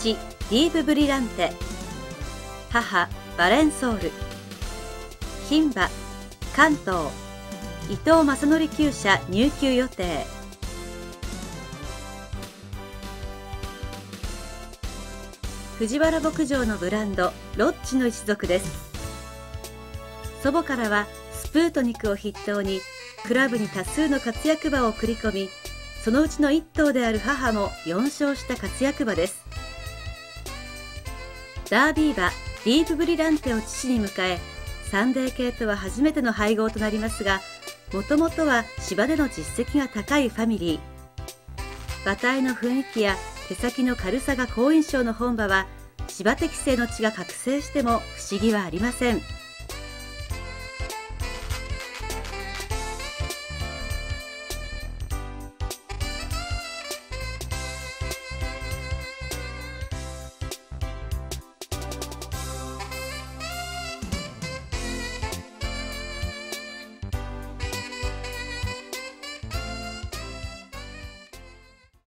父ディーブ・ブリランテ。母バレンソール。牝馬関東。伊藤正則厩舎入厩予定。藤原牧場のブランドロッチの一族です。祖母からはスプートニクを筆頭にクラブに多数の活躍馬を繰り込みそのうちの1頭である母も4勝した活躍馬です。ダービー馬ディープブリランテを父に迎えサンデー系とは初めての配合となりますがもともとは芝での実績が高いファミリー。馬体の雰囲気や手先の軽さが好印象の本馬は芝適性の血が覚醒しても不思議はありません。